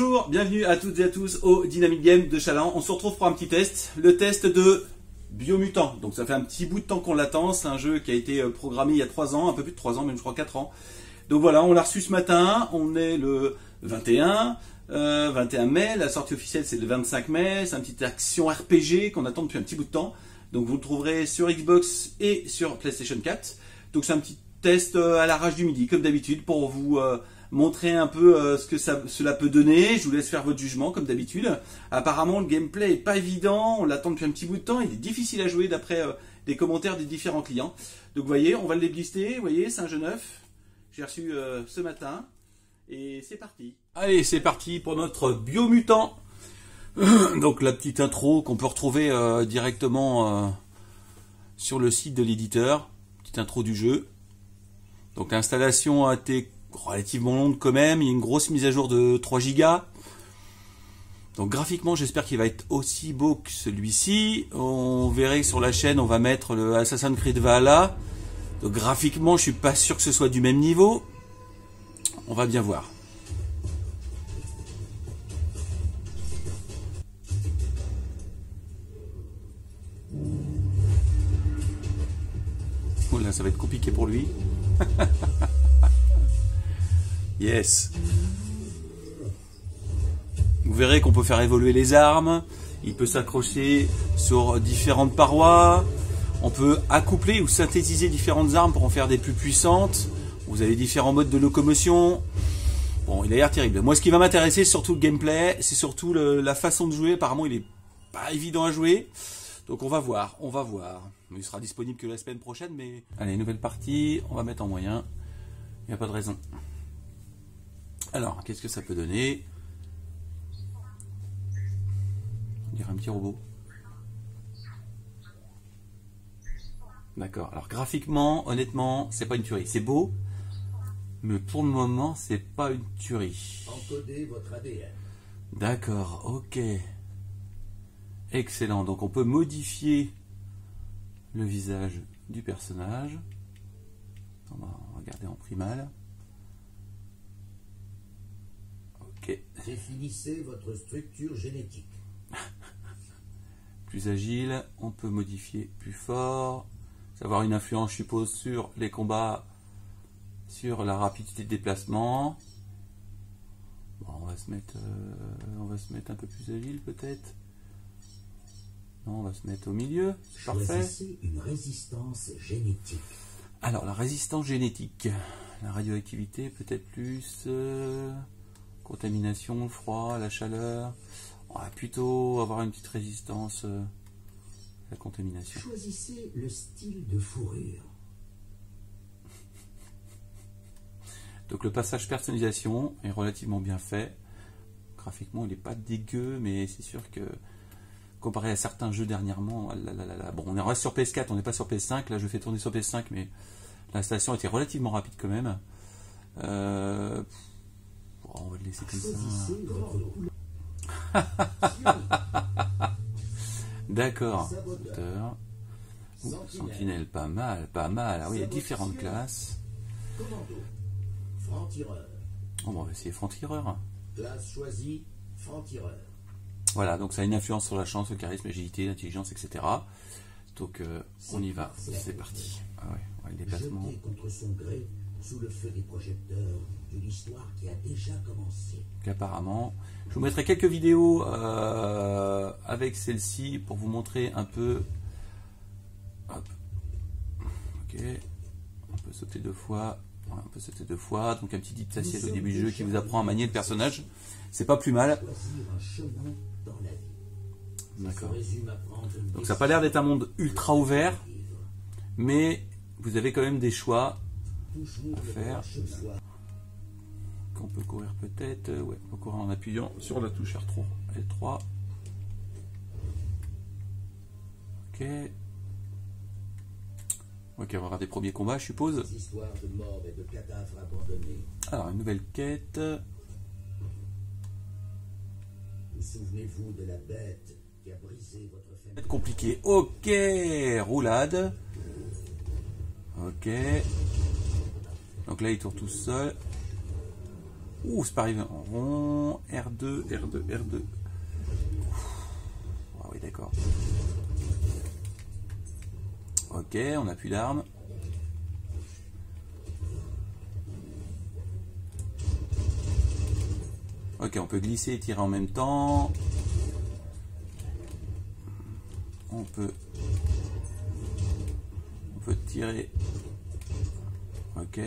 Bonjour, bienvenue à toutes et à tous au Dynamic Game de Chaland. On se retrouve pour un petit test, le test de Biomutant. Donc ça fait un petit bout de temps qu'on l'attend, c'est un jeu qui a été euh, programmé il y a 3 ans, un peu plus de 3 ans, même je crois 4 ans. Donc voilà, on l'a reçu ce matin, on est le 21, 21 euh, mai, la sortie officielle c'est le 25 mai, c'est une petite action RPG qu'on attend depuis un petit bout de temps. Donc vous le trouverez sur Xbox et sur PlayStation 4. Donc c'est un petit test euh, à la rage du midi, comme d'habitude, pour vous montrer un peu euh, ce que cela peut donner. Je vous laisse faire votre jugement comme d'habitude. Apparemment, le gameplay est pas évident. On l'attend depuis un petit bout de temps. Il est difficile à jouer d'après euh, des commentaires des différents clients. Donc, vous voyez, on va le déblister. Vous voyez, c'est un jeu neuf. J'ai reçu euh, ce matin. Et c'est parti. Allez, c'est parti pour notre biomutant. Donc, la petite intro qu'on peut retrouver directement sur le site de l'éditeur. Petite intro du jeu. Donc, l'installation a été relativement longue quand même. Il y a une grosse mise à jour de 3 Go. Donc graphiquement, j'espère qu'il va être aussi beau que celui-ci. On verrait sur la chaîne, on va mettre le Assassin's Creed Valhalla. Donc graphiquement, je suis pas sûr que ce soit du même niveau. On va bien voir. Oh ça va être compliqué pour lui. Yes. Vous verrez qu'on peut faire évoluer les armes. Il peut s'accrocher sur différentes parois. On peut accoupler ou synthétiser différentes armes pour en faire des plus puissantes. Vous avez différents modes de locomotion. Bon, il a l'air terrible. Moi, ce qui va m'intéresser, c'est surtout le gameplay. C'est surtout la façon de jouer. Apparemment, il est pas évident à jouer. Donc, on va voir. On va voir. Il sera disponible que la semaine prochaine, mais... Allez, nouvelle partie. On va mettre en moyen. Il n'y a pas de raison. Alors, qu'est-ce que ça peut donner On dirait un petit robot. D'accord. Alors graphiquement, honnêtement, c'est pas une tuerie. C'est beau, mais pour le moment, c'est pas une tuerie. Encodez votre ADN. D'accord, ok. Excellent. Donc on peut modifier le visage du personnage. On va regarder en primal. Définissez votre structure génétique. plus agile, on peut modifier plus fort, avoir une influence, je suppose, sur les combats, sur la rapidité de déplacement. on va se mettre, euh, on va se mettre un peu plus agile peut-être. Non, on va se mettre au milieu. Parfait. une résistance génétique. Alors la résistance génétique, la radioactivité peut-être plus. Euh, contamination, le froid, la chaleur. On va plutôt avoir une petite résistance euh, à la contamination. Choisissez le style de fourrure. Donc le passage personnalisation est relativement bien fait. Graphiquement, il n'est pas dégueu, mais c'est sûr que comparé à certains jeux dernièrement, ah bon, on reste sur PS4, on n'est pas sur PS5. Là, je fais tourner sur PS5, mais l'installation était relativement rapide quand même. Euh, on va le laisser comme ça. D'accord. sentinelle, pas mal, pas mal. Ah oui, il y a différentes classes. on va essayer franc-tireur. Classe choisie, franc-tireur. Voilà, donc ça a une influence sur la chance, le charisme, l'agilité, l'intelligence, etc. Donc euh, on y va, c'est parti. Ah ouais, le déplacement. contre son gré sous le feu des projecteurs d'une histoire qui a déjà commencé. Apparemment, je vous mettrai quelques vidéos euh, avec celle-ci pour vous montrer un peu. Hop. Ok. On peut sauter deux fois. on peut sauter deux fois. Donc un petit dipsaciel au début du jeu qui vous apprend à manier le personnage. C'est pas plus mal. D'accord. Donc ça n'a pas l'air d'être un monde ultra ouvert, mais vous avez quand même des choix à faire. Qu'on peut courir peut-être. Euh, ouais, on peut courir en appuyant sur la touche R3. L3. Ok. Ok, on va avoir des premiers combats, je suppose. Alors, une nouvelle quête. souvenez-vous de la bête qui a brisé votre fenêtre Compliqué. Ok, roulade. Ok. Là, il tourne tout seul. Ouh, c'est pas arrivé. Rond, R2, R2, R2. Ah oui, d'accord. Ok, on n'a plus d'armes. Ok, on peut glisser et tirer en même temps. On peut... On peut tirer. Ok.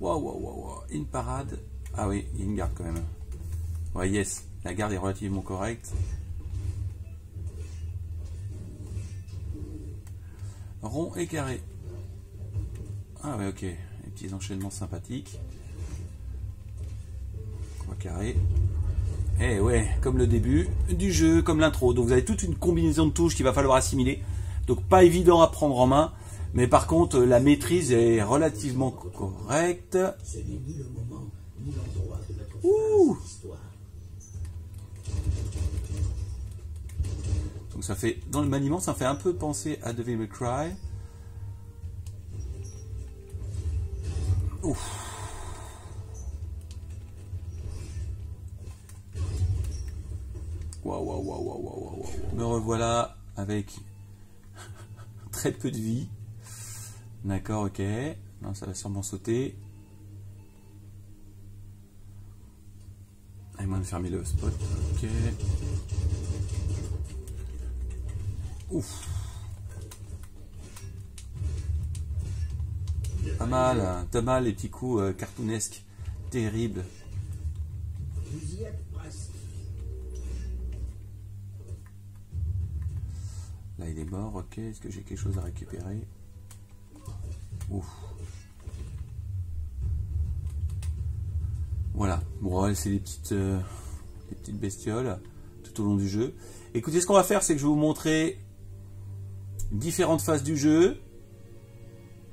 Waouh, waouh, waouh, Une parade. Ah oui, il y a une garde quand même. Ouais, yes. La garde est relativement correcte. Rond et carré. Ah ouais, ok. Les petits enchaînements sympathiques. Croix carré. Eh ouais, comme le début du jeu, comme l'intro. Donc vous avez toute une combinaison de touches qu'il va falloir assimiler. Donc pas évident à prendre en main. Mais par contre, la maîtrise est relativement correcte. Ce n'est ni le moment, ni l'endroit de mettre Ouh. fin à cette histoire. Donc ça fait, dans le maniement, ça fait un peu penser à Devil May Cry. Ouf. Waouh, waouh, waouh, waouh, waouh, waouh, waouh. Me revoilà avec très peu de vie. D'accord, ok. Non, ça va sûrement sauter. Et moi de fermer le spot. Ok. Ouf. Pas mal, hein. pas mal les petits coups euh, cartoonesques. Terribles. Là il est mort, ok. Est-ce que j'ai quelque chose à récupérer? Voilà. Bon, c'est petites, euh, petites bestioles tout au long du jeu. Écoutez, ce qu'on va faire, c'est que je vais vous montrer différentes phases du jeu.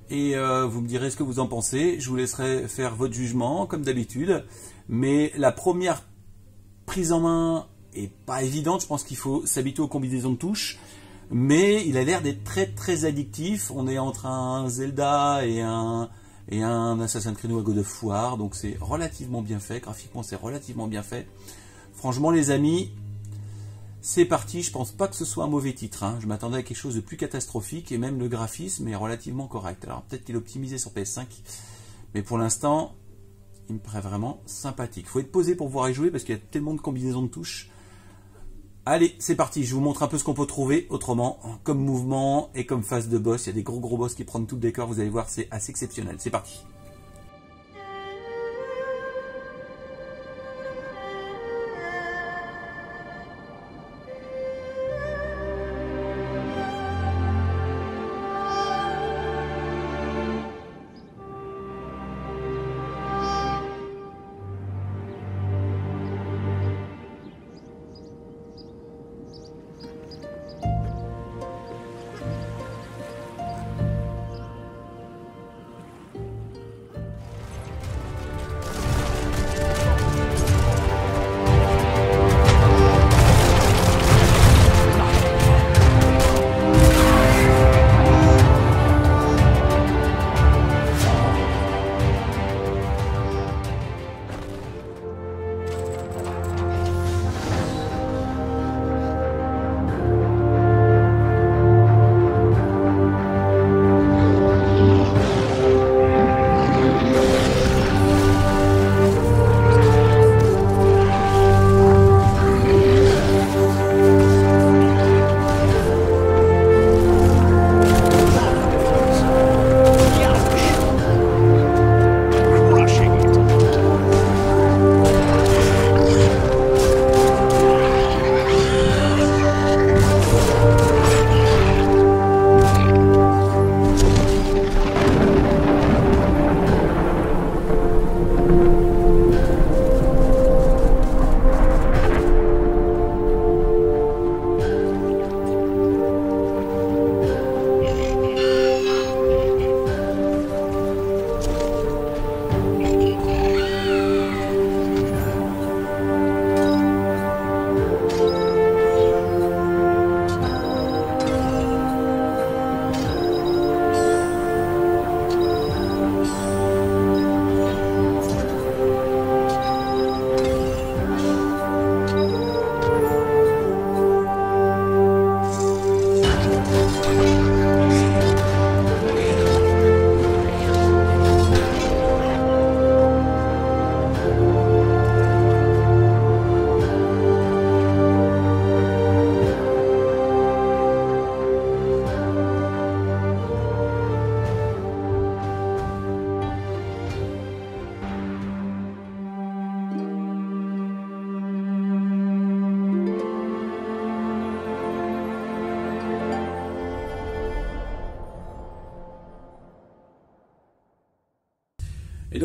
Et euh, vous me direz ce que vous en pensez. Je vous laisserai faire votre jugement, comme d'habitude. Mais la première prise en main est pas évidente. Je pense qu'il faut s'habituer aux combinaisons de touches. Mais il a l'air d'être très très addictif. On est entre un Zelda et un, et un Assassin's Creed ou un God of War. Donc c'est relativement bien fait. Graphiquement, c'est relativement bien fait. Franchement, les amis, c'est parti, je pense pas que ce soit un mauvais titre. hein. Je m'attendais à quelque chose de plus catastrophique et même le graphisme est relativement correct. Alors peut-être qu'il est optimisé sur PS5, mais pour l'instant, il me paraît vraiment sympathique. Faut être posé pour pouvoir y jouer parce qu'il y a tellement de combinaisons de touches. Allez, c'est parti, je vous montre un peu ce qu'on peut trouver autrement, comme mouvement et comme phase de boss. Il y a des gros gros boss qui prennent tout le décor, vous allez voir, c'est assez exceptionnel. C'est parti.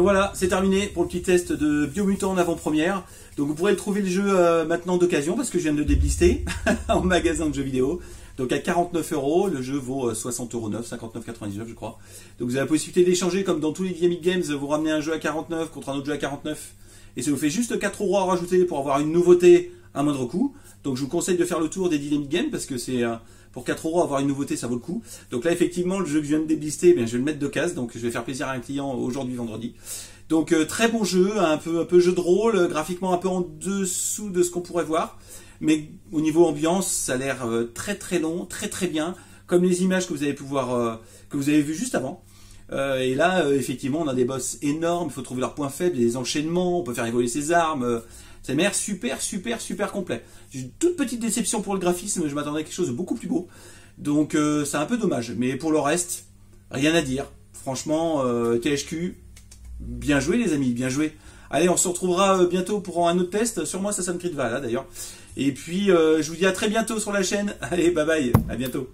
Voilà, c'est terminé pour le petit test de Biomutant en avant-première. Donc vous pourrez trouver le jeu euh, maintenant d'occasion parce que je viens de le déblister en magasin de jeux vidéo. Donc à 49 euros, le jeu vaut 60 euros 9, 59,99 je crois. Donc vous avez la possibilité d'échanger comme dans tous les Dynamic Games, vous ramenez un jeu à 49 contre un autre jeu à 49 et ça vous fait juste 4 euros à rajouter pour avoir une nouveauté à moindre coût. Donc je vous conseille de faire le tour des Dynamic Games parce que c'est euh, pour 4 euros avoir une nouveauté ça vaut le coup. Donc là effectivement le jeu que je viens de déblister, bien, je vais le mettre de case donc je vais faire plaisir à un client aujourd'hui vendredi. Donc euh, très bon jeu, un peu un peu jeu de rôle, euh, graphiquement un peu en dessous de ce qu'on pourrait voir, mais au niveau ambiance ça a l'air très très long, très très bien, comme les images que vous avez pouvoir que vous avez vu juste avant. et là, effectivement, on a des boss énormes, il faut trouver leurs points faibles, des enchaînements, on peut faire évoluer ses armes. M'a l'air super, super, super complet. J'ai une toute petite déception pour le graphisme, je m'attendais à quelque chose de beaucoup plus beau. Donc euh, c'est un peu dommage. Mais pour le reste, rien à dire. Franchement, euh, THQ, bien joué les amis, bien joué. Allez, on se retrouvera euh, bientôt pour un autre test. Sur moi, me crie de là d'ailleurs. Et puis, je vous dis à très bientôt sur la chaîne. Allez, bye bye, à bientôt.